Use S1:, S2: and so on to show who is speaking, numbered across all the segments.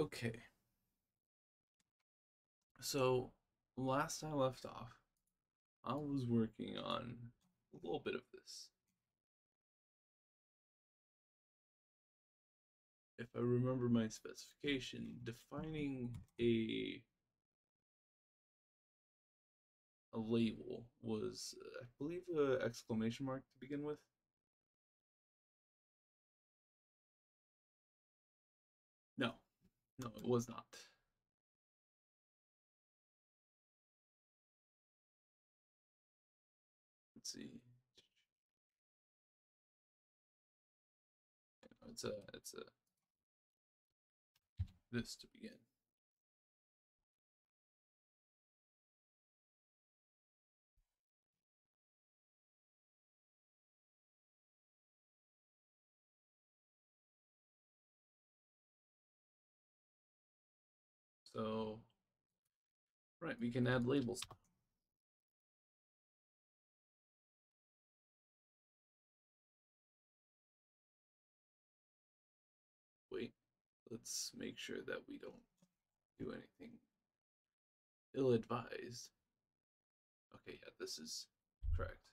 S1: Okay. So, last I left off, I was working on a little bit of this. If I remember my specification, defining a a label was, uh, I believe, an exclamation mark to begin with. No, it was not. Let's see. It's a, it's a, this to begin. So, right, we can add labels. Wait, let's make sure that we don't do anything ill advised. Okay, yeah, this is correct.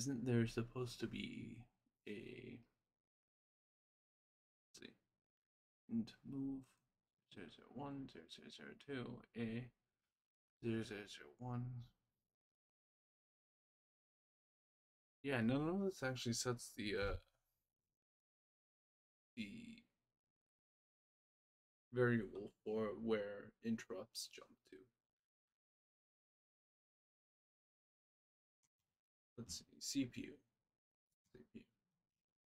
S1: Isn't there supposed to be a let's see and move zero zero one zero zero zero two a zero zero zero one. Yeah, none of this actually sets the uh the variable for where interrupts jump CPU. CPU.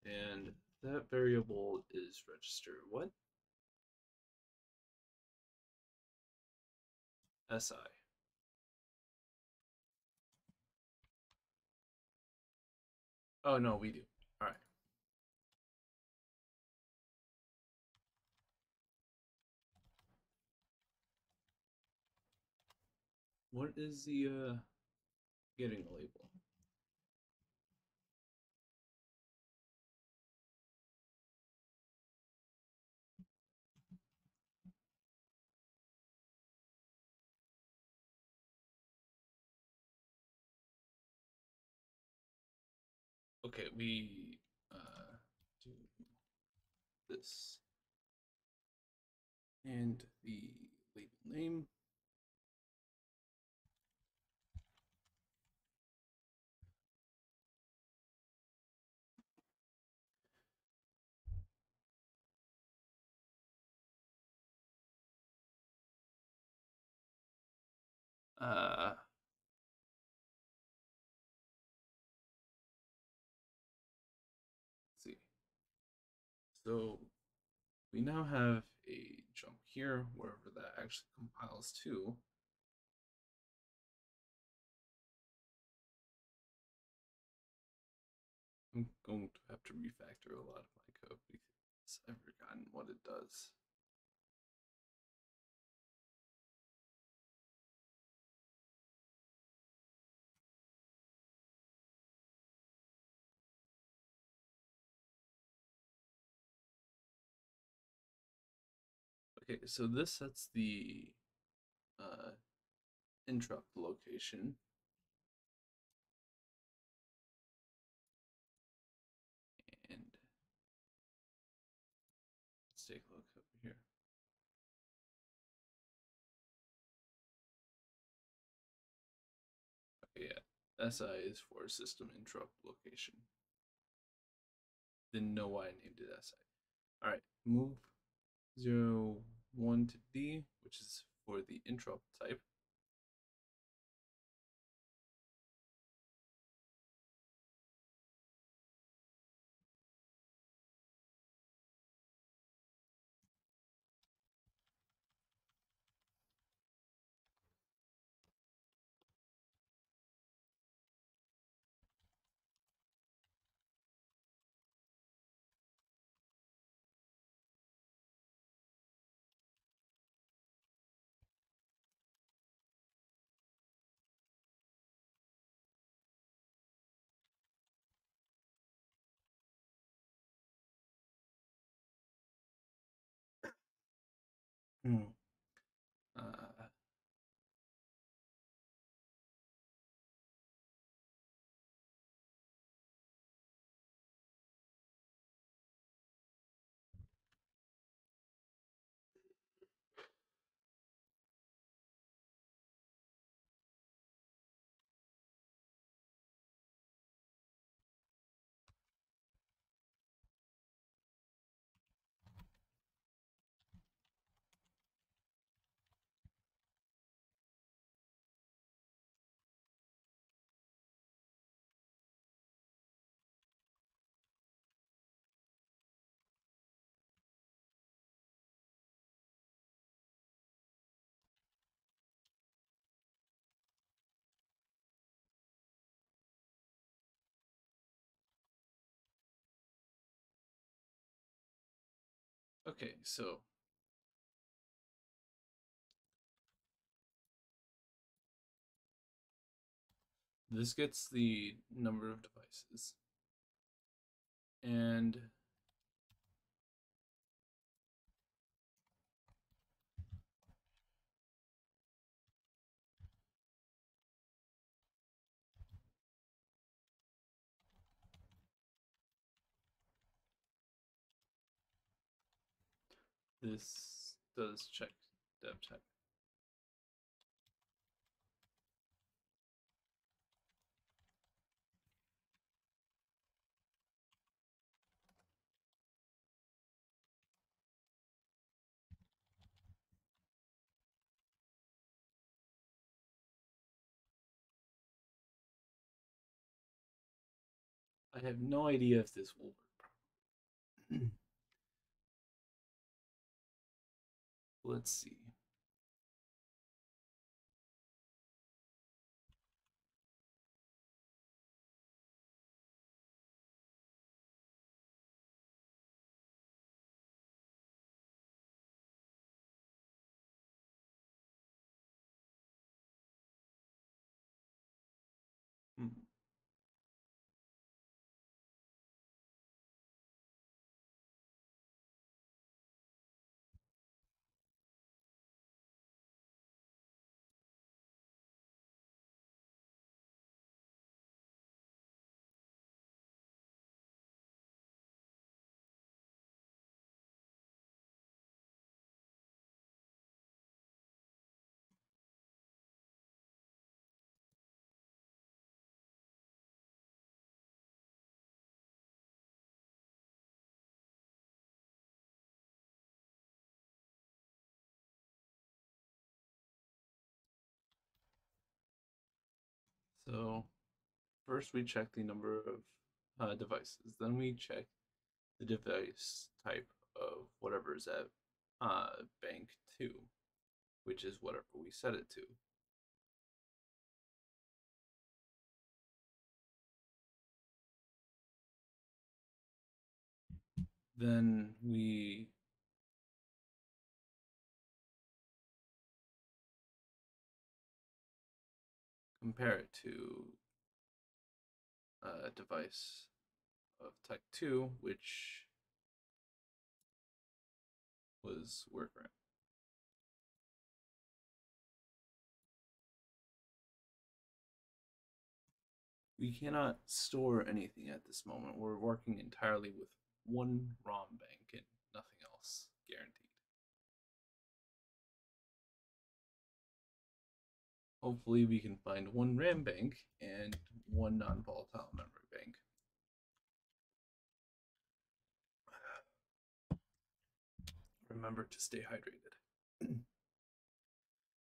S1: And that variable is register what? SI. Oh no, we do. All right. What is the uh getting label? Okay, we uh do this and the label name. Uh, So we now have a jump here, wherever that actually compiles to. I'm going to have to refactor a lot of my code because I've forgotten what it does. Okay, so this sets the uh, interrupt location. And let's take a look over here. Okay, yeah, SI is for system interrupt location. Didn't know why I named it SI. All right, move zero one to D, which is for the interrupt type. Hmm. Okay, so this gets the number of devices. And this does check dev type. I have no idea if this will work. Let's see. So first we check the number of uh, devices, then we check the device type of whatever is at uh, bank 2, which is whatever we set it to. Then we compare it to a device of type 2, which was work RAM. We cannot store anything at this moment. We're working entirely with one ROM bank and nothing else guaranteed. Hopefully we can find one RAM bank and one non-volatile memory bank. Remember to stay hydrated.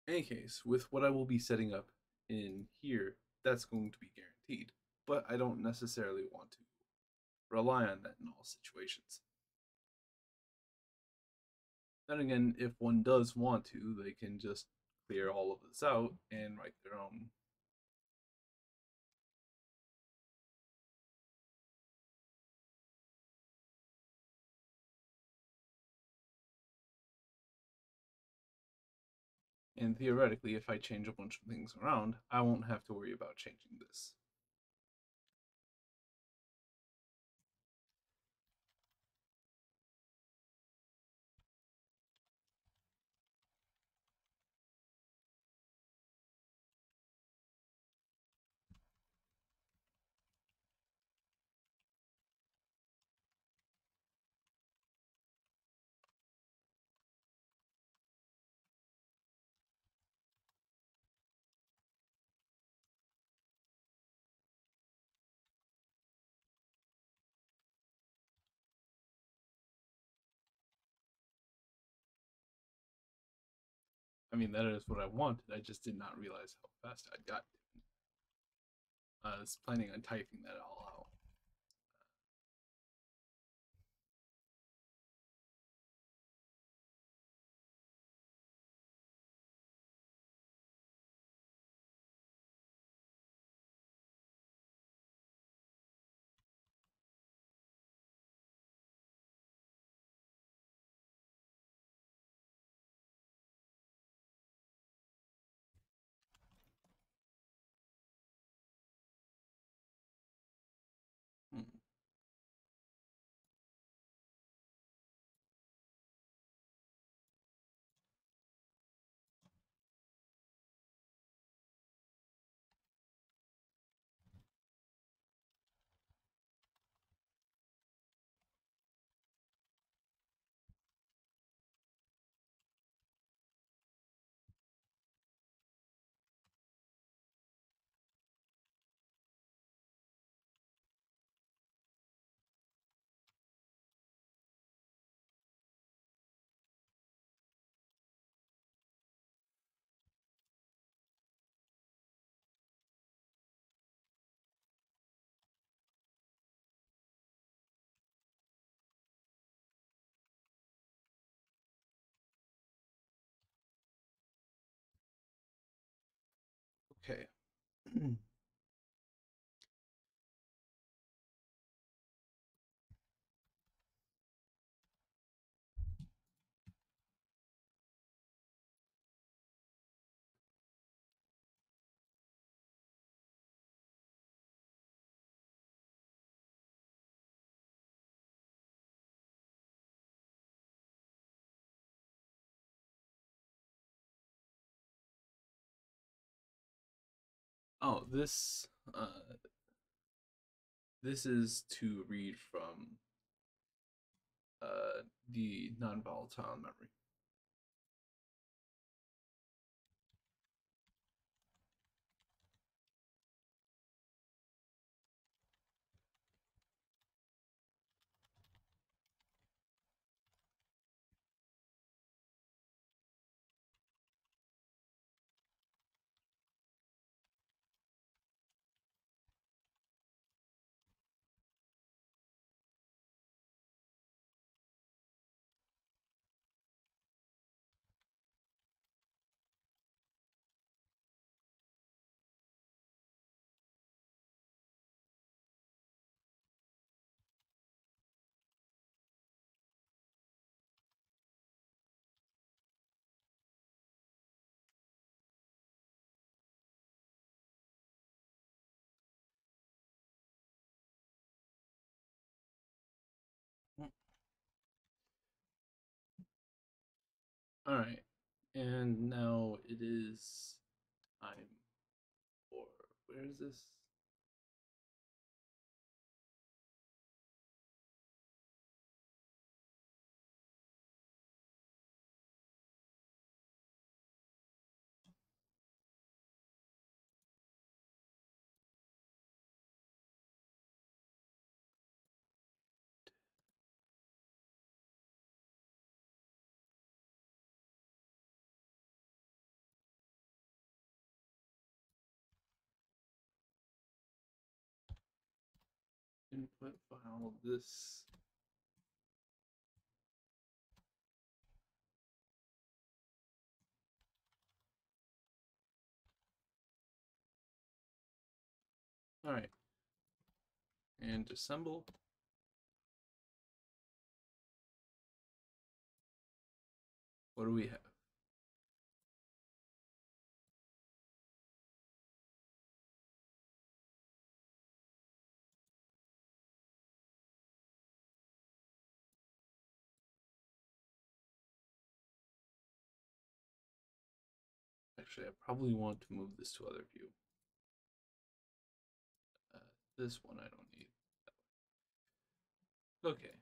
S1: any case, with what I will be setting up in here, that's going to be guaranteed. But I don't necessarily want to rely on that in all situations. Then again, if one does want to, they can just clear all of this out and write their own And theoretically, if I change a bunch of things around, I won't have to worry about changing this. I mean, that is what I wanted. I just did not realize how fast I'd got. I was planning on typing that all out. Okay. Oh, this uh, this is to read from uh, the non-volatile memory. All right, and now it is time for where is this? Input file this. All right. And assemble. What do we have Actually, I probably want to move this to other view. Uh, this one I don't need. Okay.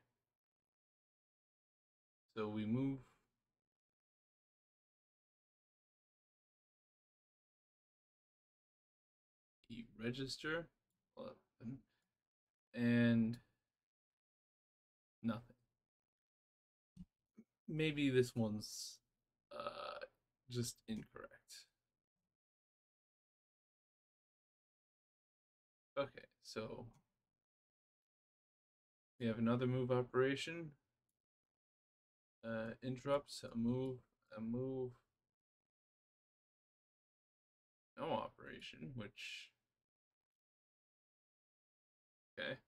S1: So we move. Register 11 and nothing. Maybe this one's uh, just incorrect. So we have another move operation. Uh, interrupts, a move, a move. No operation, which. Okay.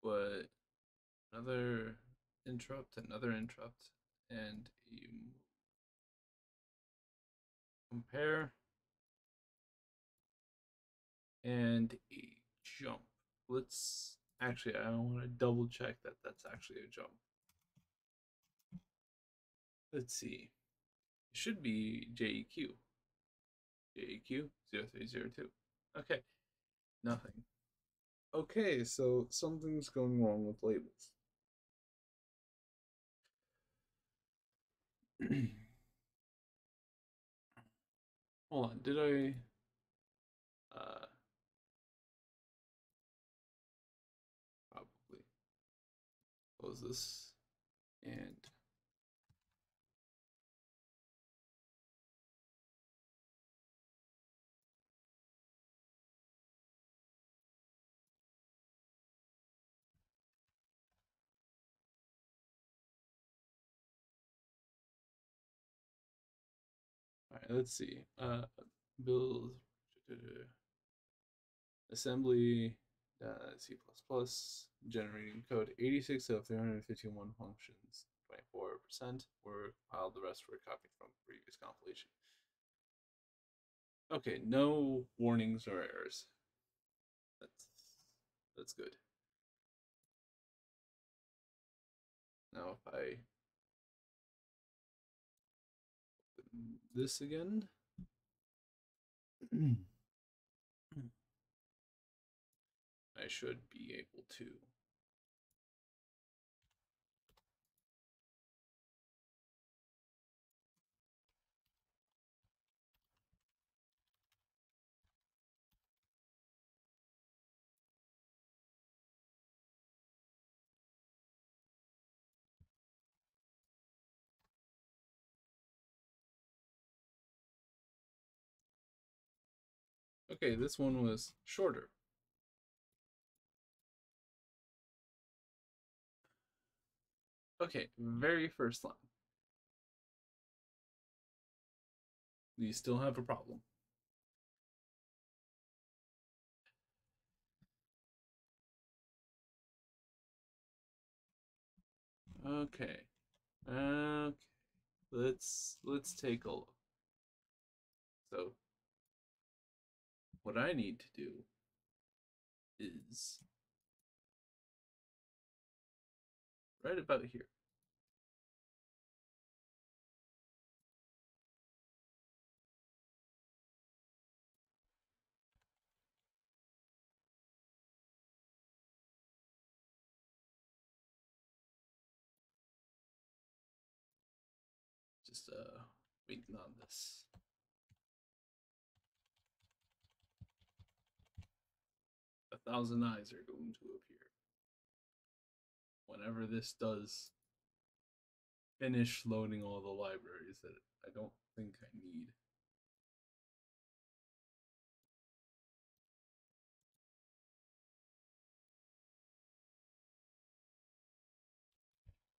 S1: But another interrupt, another interrupt, and you compare and a jump. Let's actually, I want to double check that that's actually a jump. Let's see. It should be JEQ. JEQ 0302. Okay. Nothing. Okay, so something's going wrong with labels. Hold on, did I uh close this and let's see. Uh, build assembly uh, C++ generating code 86 of 351 functions, 24% were compiled, the rest were copied from previous compilation. Okay, no warnings or errors. That's that's good. Now if I this again. I should be able to. Okay, this one was shorter. Okay, very first line. You still have a problem. Okay. Okay. Let's let's take a look. So what I need to do is right about here. thousand eyes are going to appear. Whenever this does finish loading all the libraries that I don't think I need.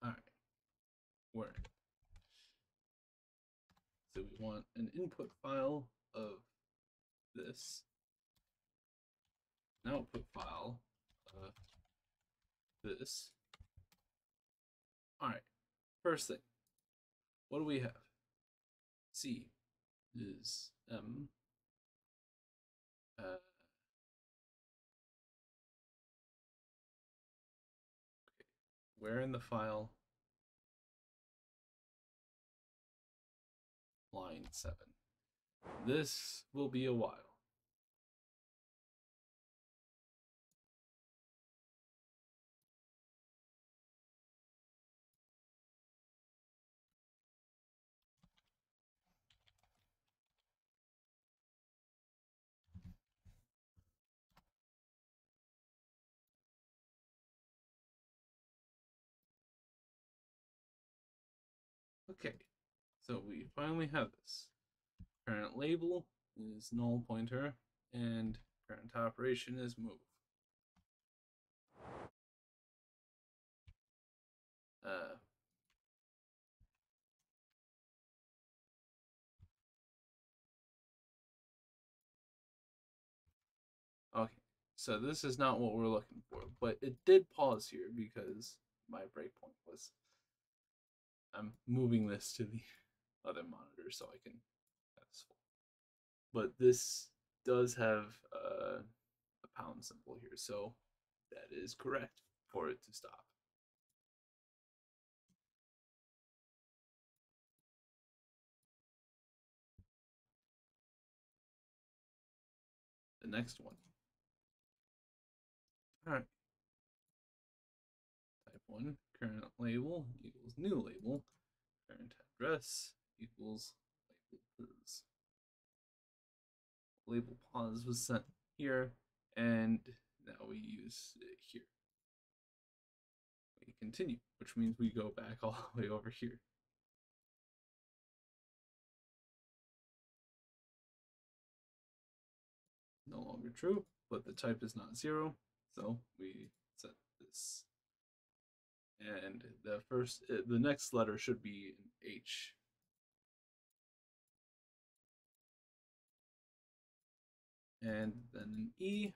S1: Alright, work. So we want an input file of this output file of this. All right, first thing, what do we have? C is M. Uh, where in the file line 7 this will be a while Okay, so we finally have this. Current label is null pointer, and current operation is move. Uh, okay, so this is not what we're looking for, but it did pause here because my breakpoint was I'm moving this to the other monitor so I can. But this does have uh, a pound symbol here, so that is correct for it to stop. The next one. All right. 1, current label equals new label, current address equals label pause. Label pause was sent here, and now we use it here. We continue, which means we go back all the way over here. No longer true, but the type is not zero, so we set this and the first uh, the next letter should be an H. And then an E.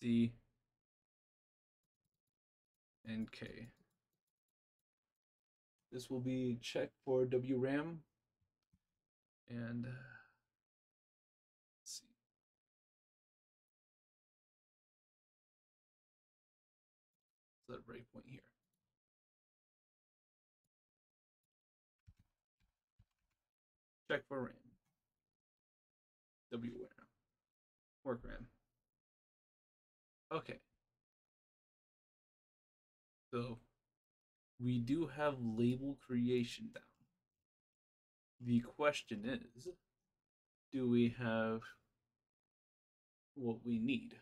S1: C. And K. This will be checked for WRAM and Check for RAM. WRAM. Work RAM. Okay. So we do have label creation down. The question is, do we have what we need?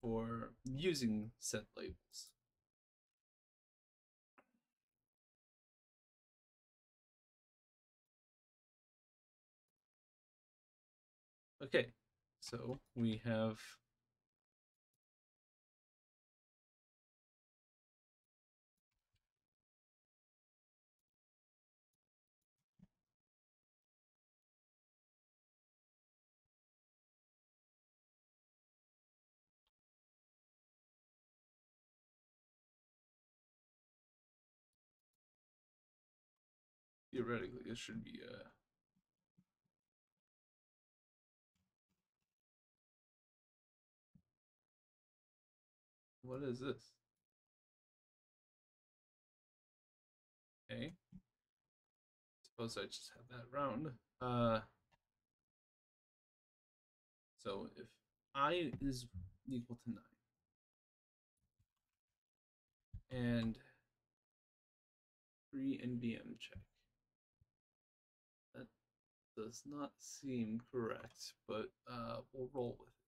S1: for using set labels. Okay, so we have theoretically, it should be a. what is this? Okay. Suppose I just have that round. Uh, so if i is equal to 9 and free NVM check That does not seem correct, but uh, we'll roll with it.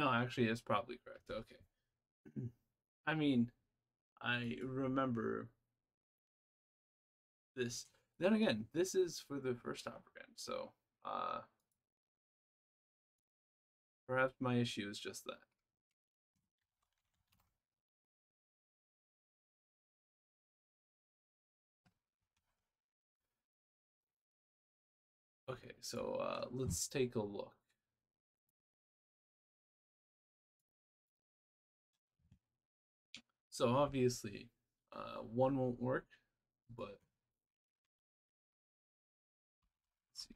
S1: No, actually, it's probably correct. Okay. I mean, I remember this. Then again, this is for the first operand, so uh, perhaps my issue is just that. Okay, so uh, let's take a look. So obviously, uh, one won't work, but see.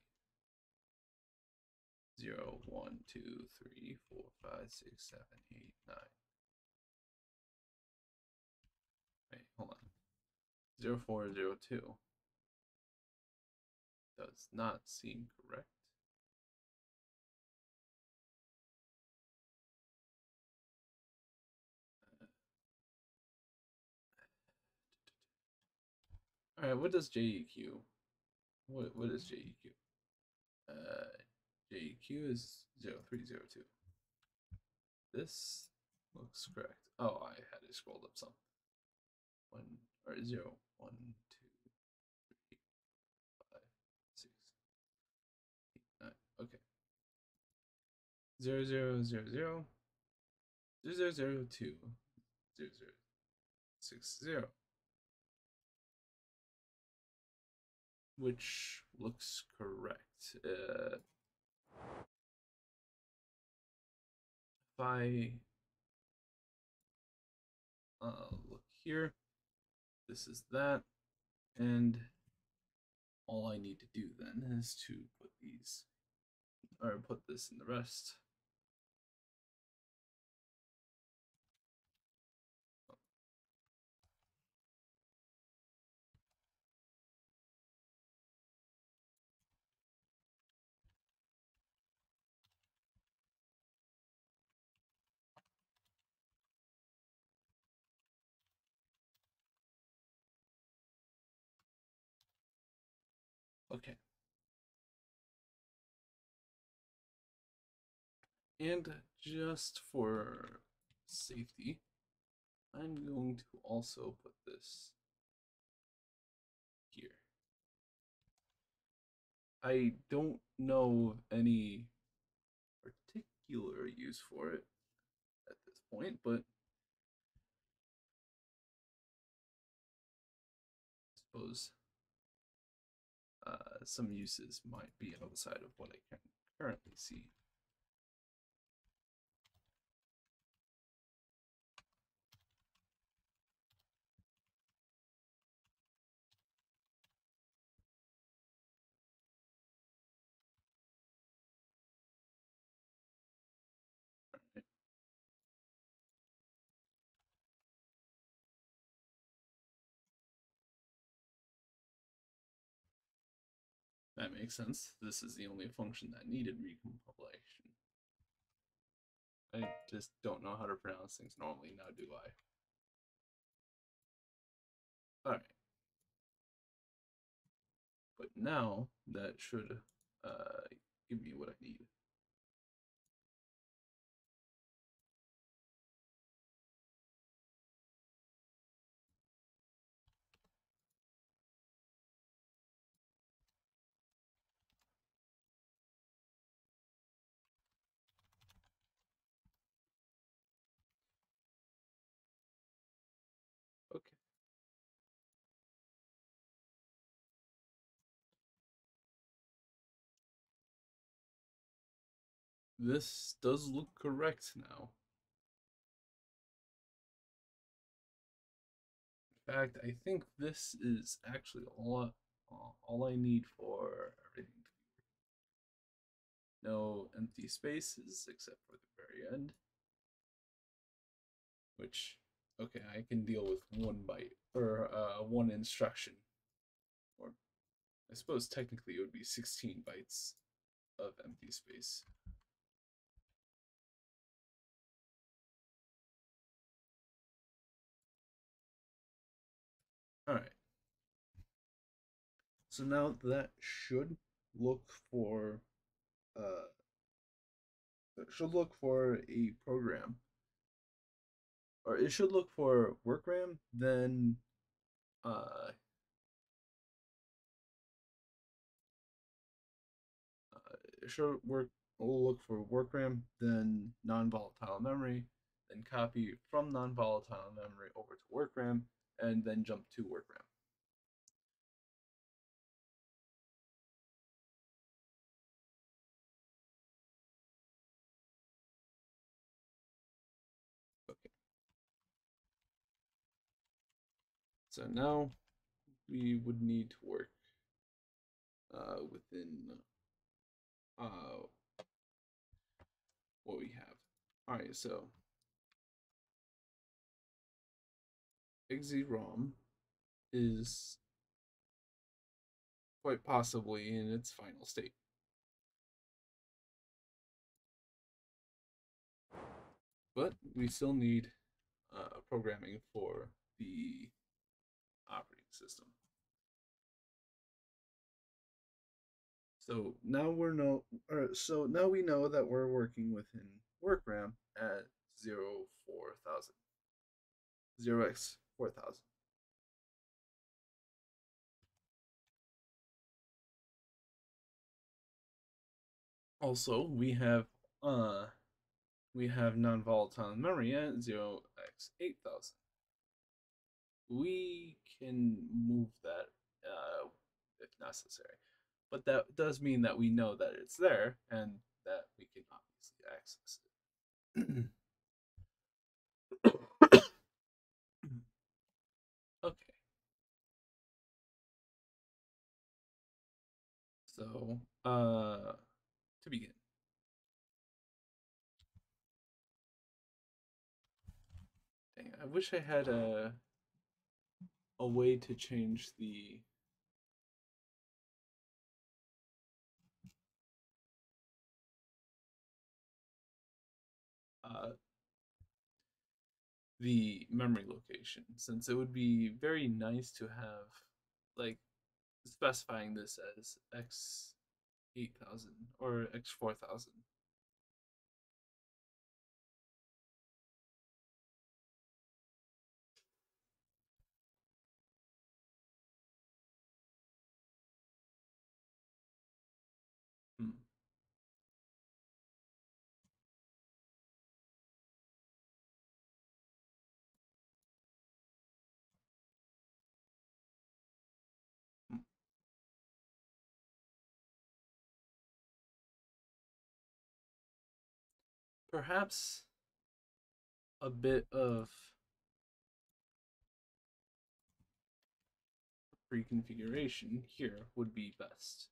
S1: Zero, one, two, three, four, five, six, seven, eight, nine. Wait, hold on. Zero, four, zero, two does not seem correct. All right, what does JEQ? What what is JEQ? Uh, JEQ is 0302. This looks correct. Oh, I had it scrolled up some. One or zero, one, two, three, five, six, eight, nine. Okay. Zero zero zero zero zero zero zero two zero zero six zero. Which looks correct. Uh, if I uh, look here, this is that, and all I need to do then is to put these, or put this in the rest. Okay. And just for safety, I'm going to also put this here. I don't know of any particular use for it at this point, but I suppose some uses might be outside of what I can currently see. Makes sense. This is the only function that needed recompilation. I just don't know how to pronounce things normally, now do I? Alright. But now, that should uh, give me what I need. This does look correct now. In fact, I think this is actually all, all I need for everything no empty spaces except for the very end. Which okay, I can deal with one byte or uh, one instruction. Or I suppose technically it would be 16 bytes of empty space. So now that should look for uh, should look for a program, or it should look for work RAM, then uh, uh, it should work. We'll look for work RAM, then non-volatile memory, then copy from non-volatile memory over to work RAM, and then jump to work RAM. So now we would need to work uh, within uh, what we have. All right, so XZ-ROM is quite possibly in its final state. But we still need uh, programming for the system. So now we're no, or so now we know that we're working within work RAM at 0, 4000. 0x 4000. Also, we have uh we have non-volatile memory at 0x 8000. We can move that uh, if necessary. But that does mean that we know that it's there and that we can obviously access it. okay. So, uh, to begin. Dang, I wish I had a a way to change the uh, the memory location since it would be very nice to have like specifying this as x 8000 or x 4000 perhaps a bit of pre-configuration here would be best.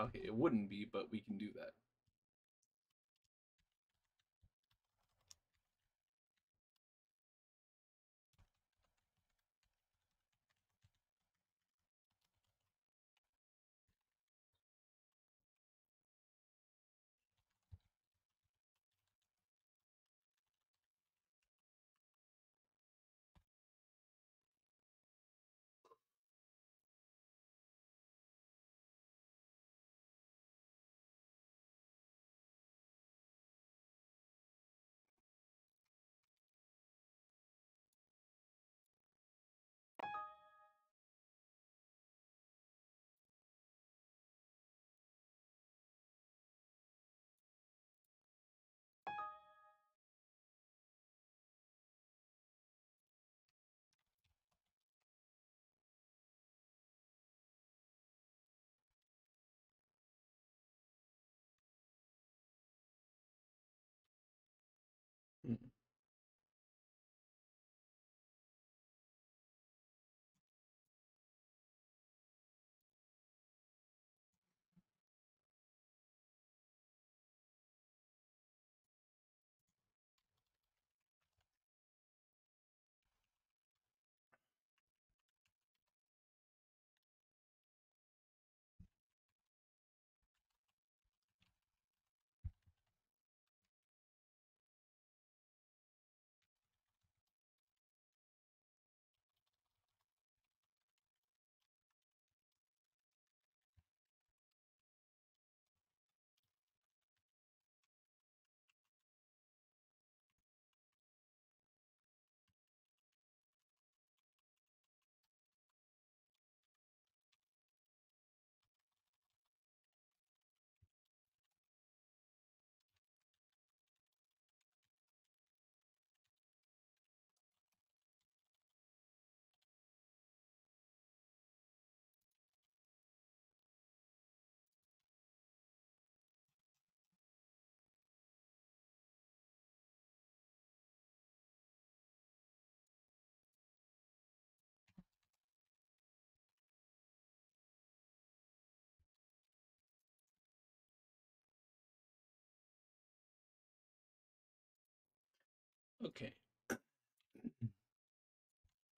S1: Okay, it wouldn't be, but we can do that. Okay.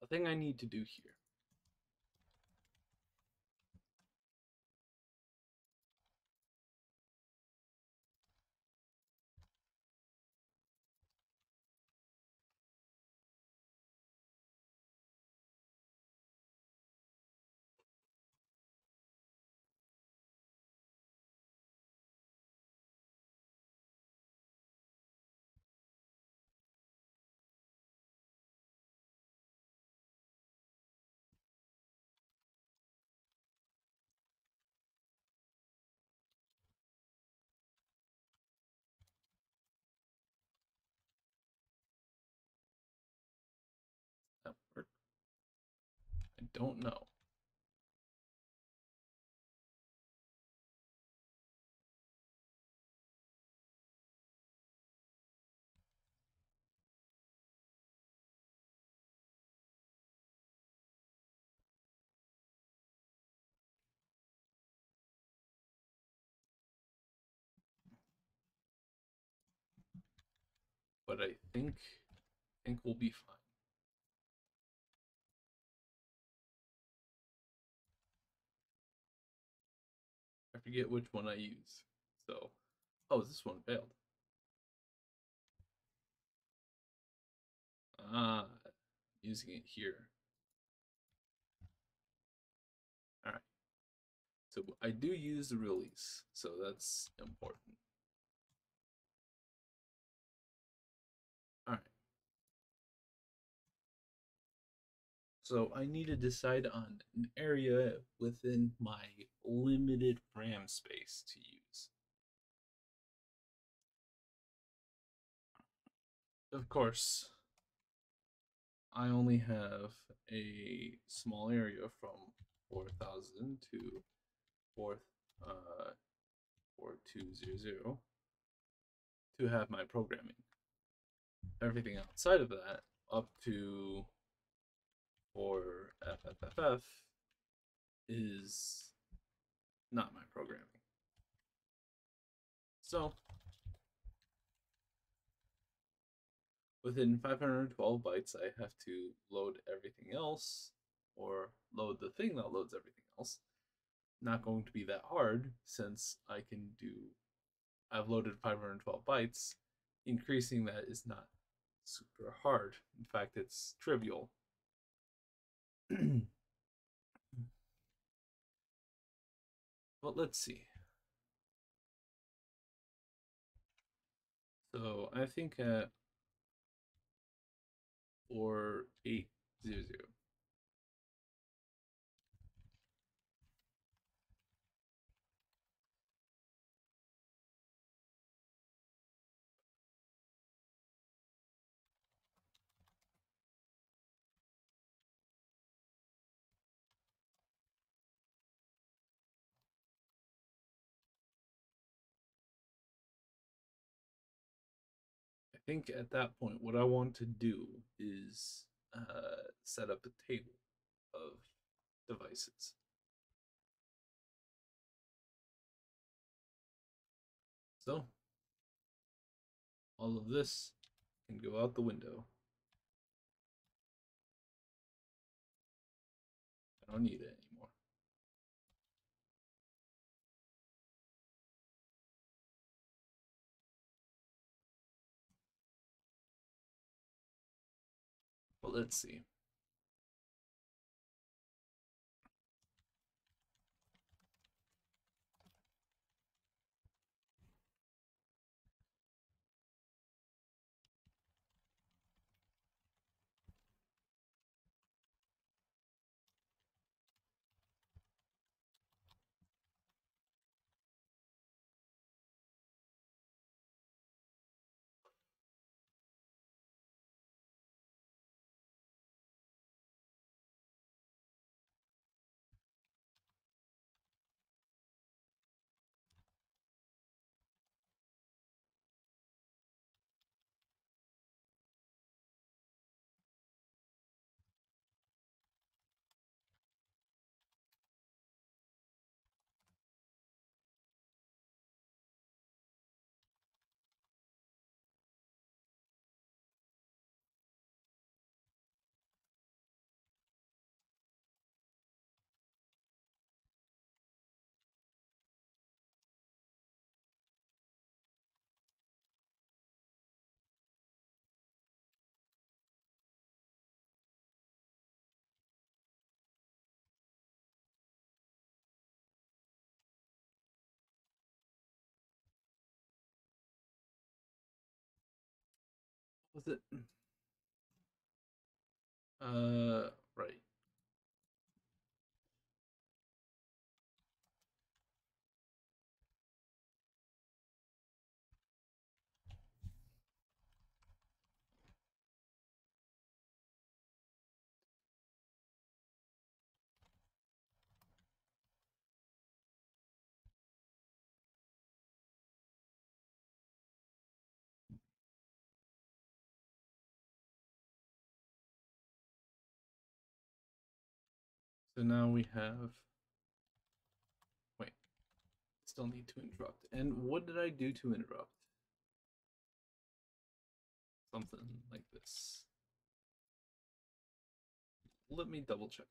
S1: The thing I need to do here. Don't know. But I think I think we'll be fine. Forget which one I use. So, oh, this one failed. Ah, using it here. All right. So I do use the release, so that's important. All right. So I need to decide on an area within my limited RAM space to use. Of course, I only have a small area from 4000 to 4 uh 4200 to have my programming. Everything outside of that up to for FFFF is not my programming. So, within 512 bytes, I have to load everything else, or load the thing that loads everything else. Not going to be that hard since I can do, I've loaded 512 bytes. Increasing that is not super hard. In fact, it's trivial but let's see. So I think at four eight zero zero. Think at that point, what I want to do is uh, set up a table of devices. So, all of this can go out the window. I don't need it let's see. Was it? Uh, So now we have. Wait. Still need to interrupt. And what did I do to interrupt? Something like this. Let me double check.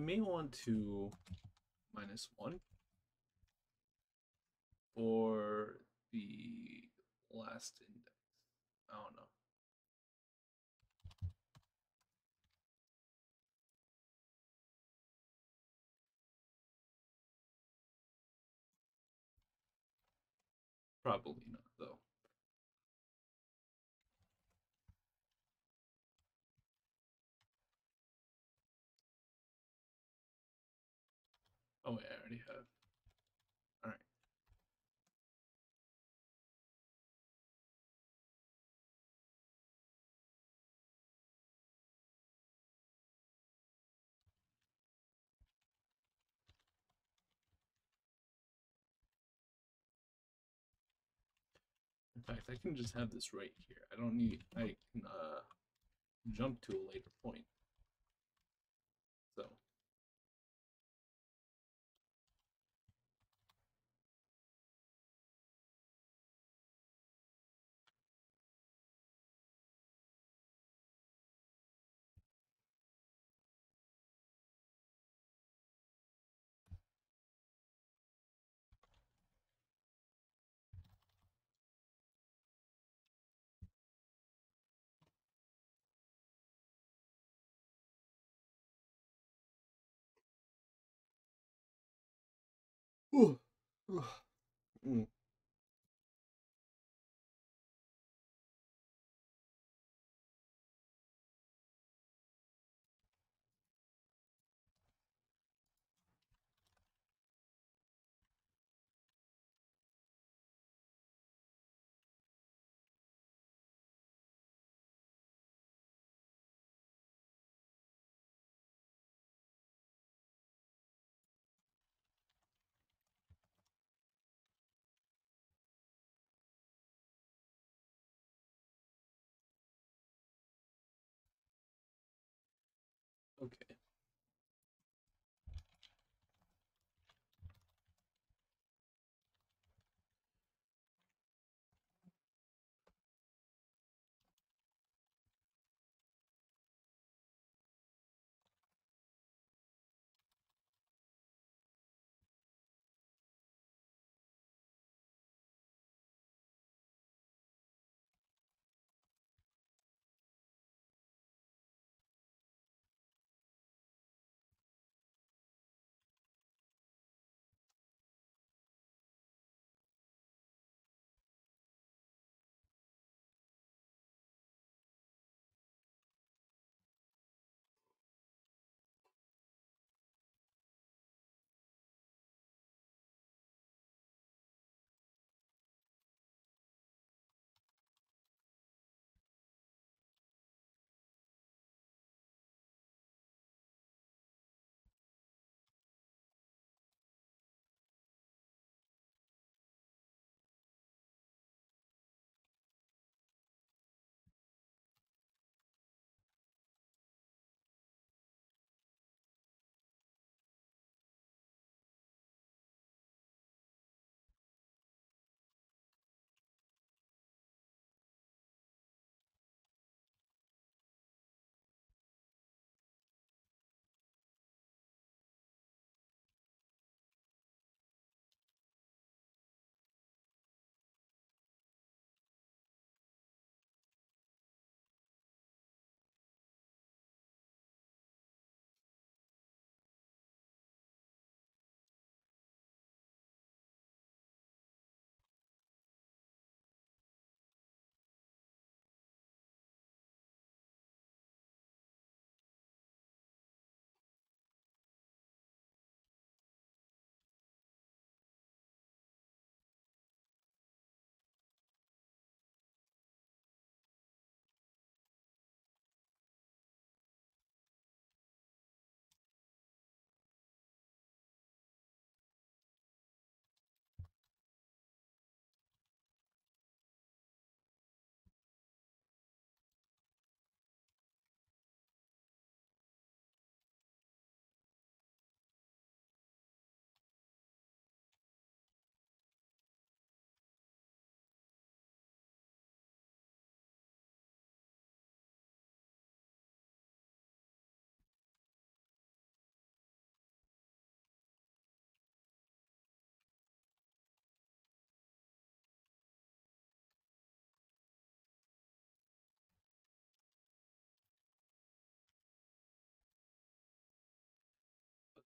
S1: May want to minus one for the last index. I don't know. Probably Oh, wait, I already have. All right. In fact, I can just have this right here. I don't need, I can uh, jump to a later point. うわ、Okay.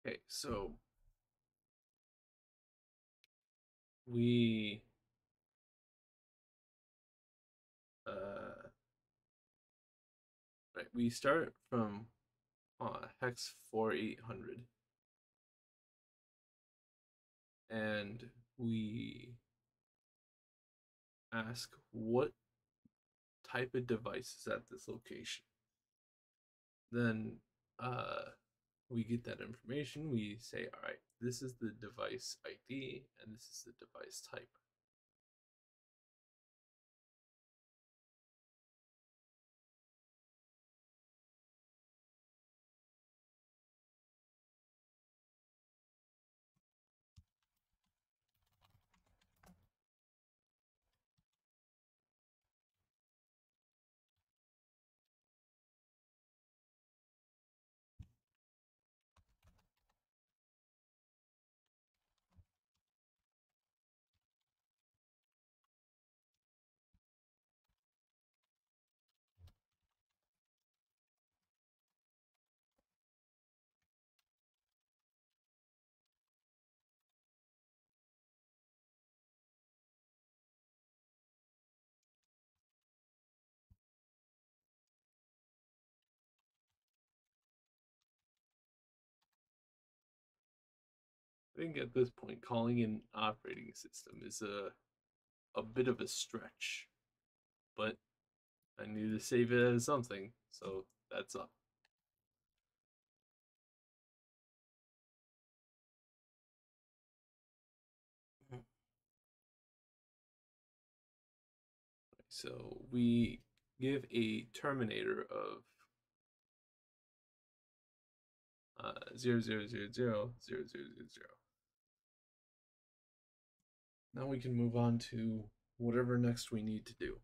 S1: Okay, so we uh right we start from uh, hex 4800 and we ask what type of device is at this location? Then uh we get that information we say all right this is the device id and this is the device type I think at this point, calling an operating system is a a bit of a stretch, but I need to save it as something, so that's up. So we give a terminator of uh, 0, 0, 0, 0, 0, 0, 0, 0. Now we can move on to whatever next we need to do.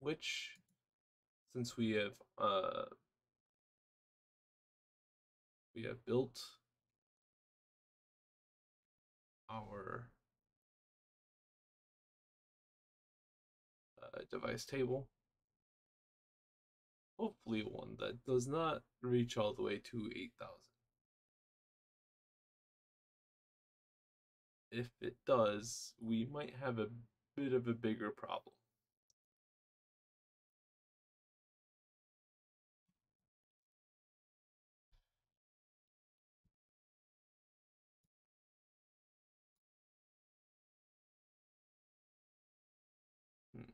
S1: Which, since we have uh, we have built our uh, device table, hopefully one that does not reach all the way to 8000. If it does, we might have a bit of a bigger problem. Hmm.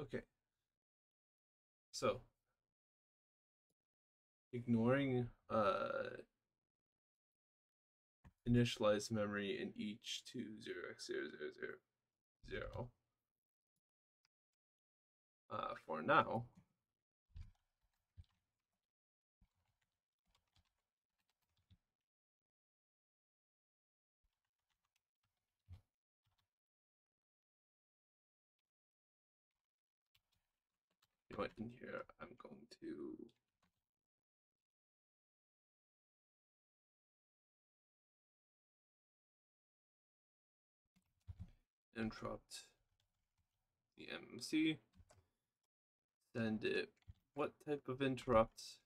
S1: Okay. So, ignoring uh, initialize memory in each to 0x0000 uh, for now, you in here, I'm going to interrupt the MMC, send it what type of interrupt?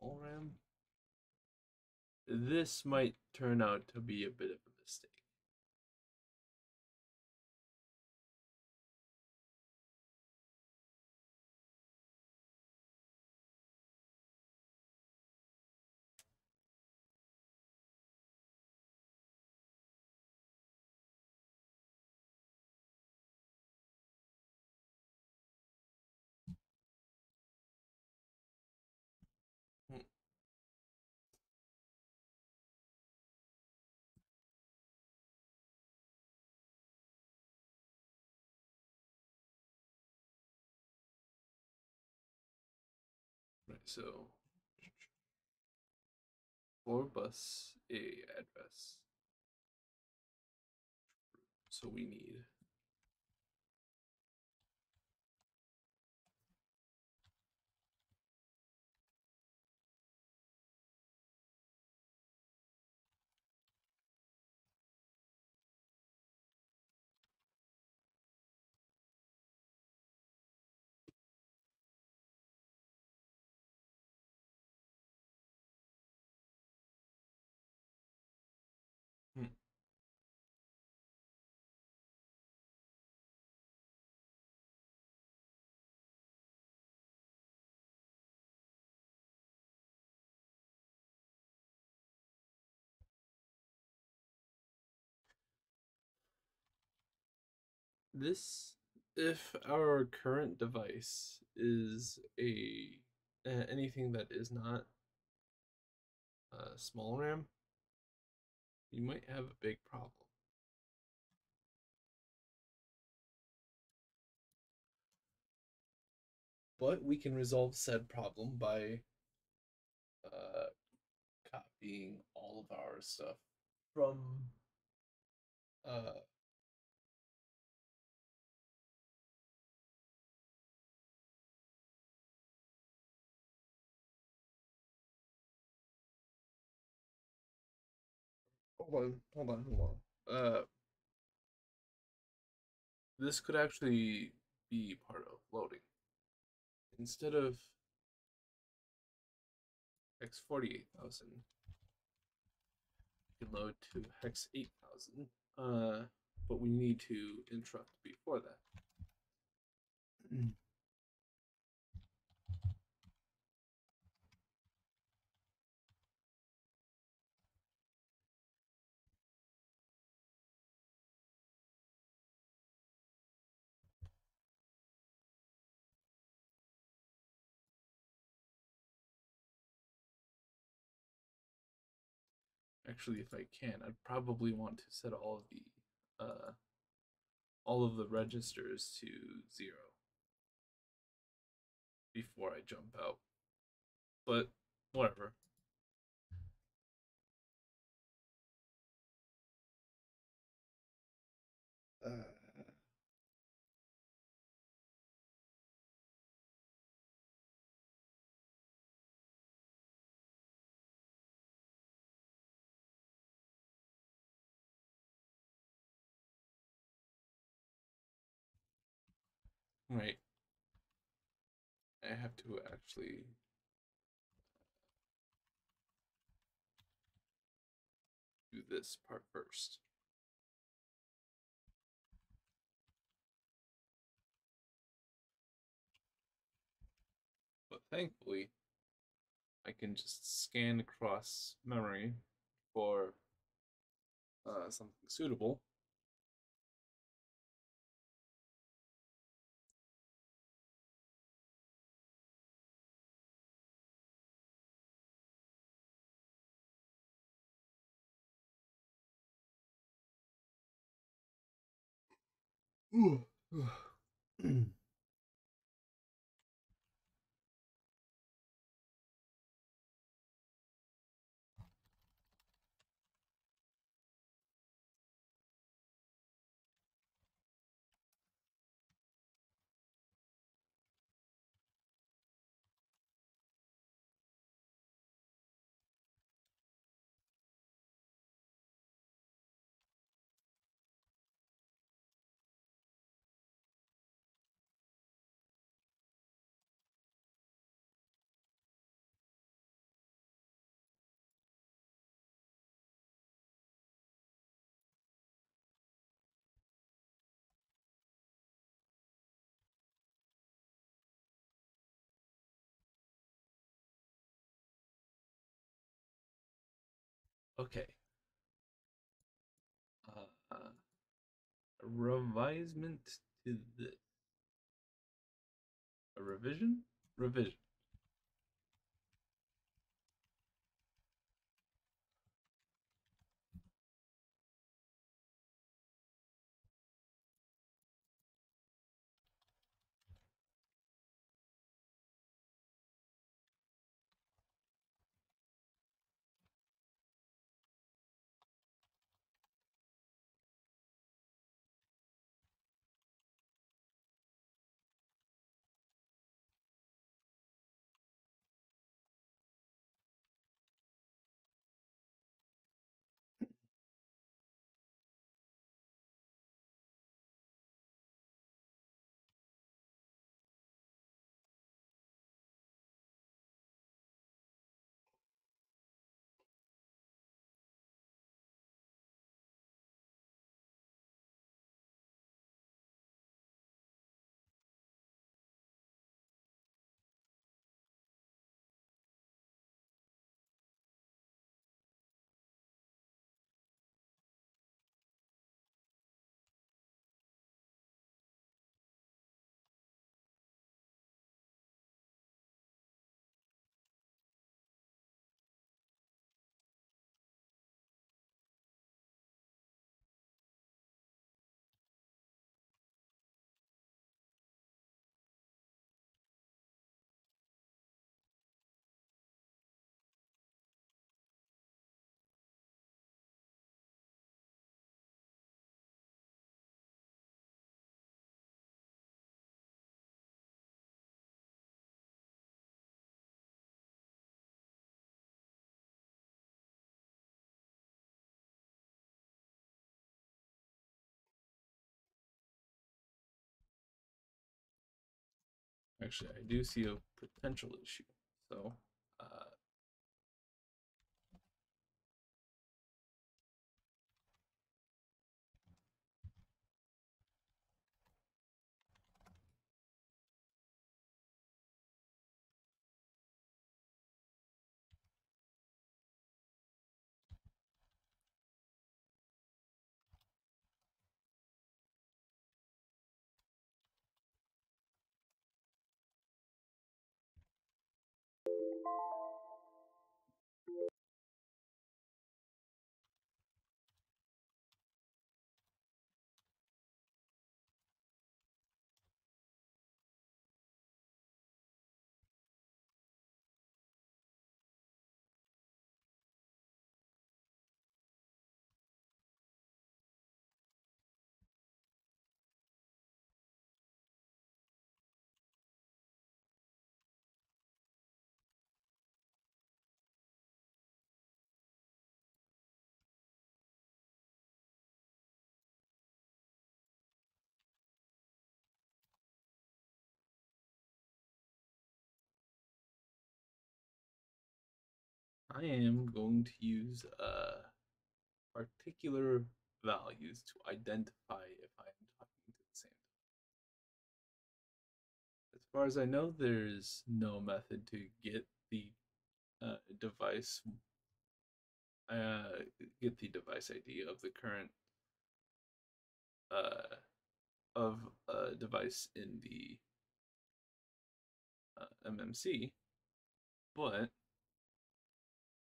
S1: RAM? This might turn out to be a bit of so for bus A address. So we need this if our current device is a uh, anything that is not uh, small RAM, you might have a big problem. But we can resolve said problem by uh, copying all of our stuff from uh, hold on, hold on, hold on. Uh, this could actually be part of loading. Instead of hex 48,000, we can load to hex 8,000. Uh, but we need to interrupt before that. Actually, if I can, I'd probably want to set all of the uh, all of the registers to zero before I jump out. But whatever. Right. I have to actually do this part first. But thankfully, I can just scan across memory for uh, something suitable. 嗯嗯。Okay. Uh, revisement to the a revision revision. Actually, I do see a potential issue. So, uh, I am going to use uh, particular values to identify if I am talking to the same As far as I know, there's no method to get the uh, device uh, get the device ID of the current uh, of a device in the uh, MMC, but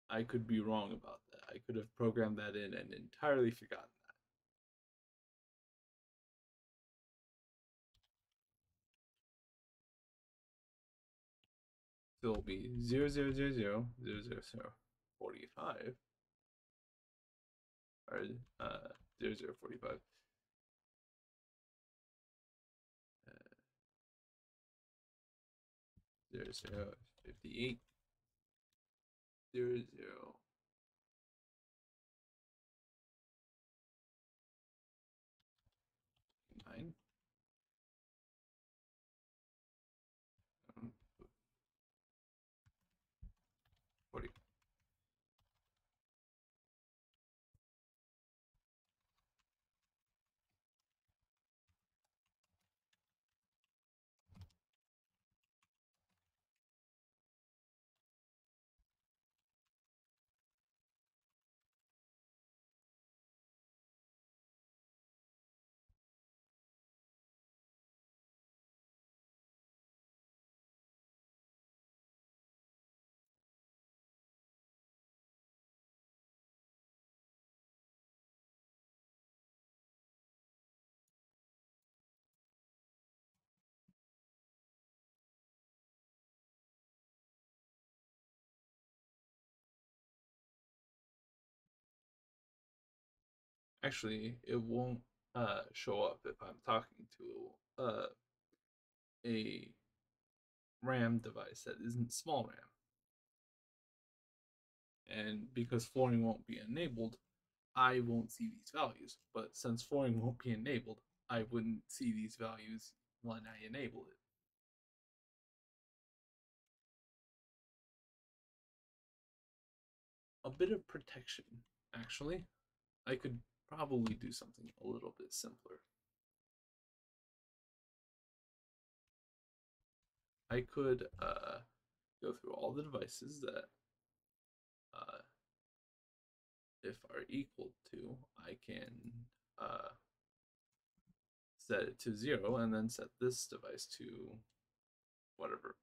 S1: I could be wrong about that. I could have programmed that in and entirely forgotten that. So it'll be 0, 0, 0, 0, 0, 0, 0, 45, or uh, 0, 0, 45. Uh, 0, 0, 58 zero zero. Actually, it won't uh, show up if I'm talking to uh, a RAM device that isn't small RAM. And because flooring won't be enabled, I won't see these values. But since flooring won't be enabled, I wouldn't see these values when I enable it. A bit of protection, actually. I could probably do something a little bit simpler. I could uh, go through all the devices that uh, if are equal to, I can uh, set it to zero and then set this device to whatever.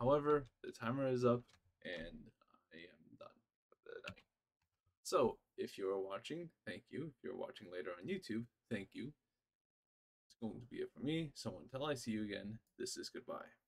S1: However, the timer is up and I am done for the night. So if you're watching, thank you. If you're watching later on YouTube, thank you. It's going to be it for me. So until I see you again, this is goodbye.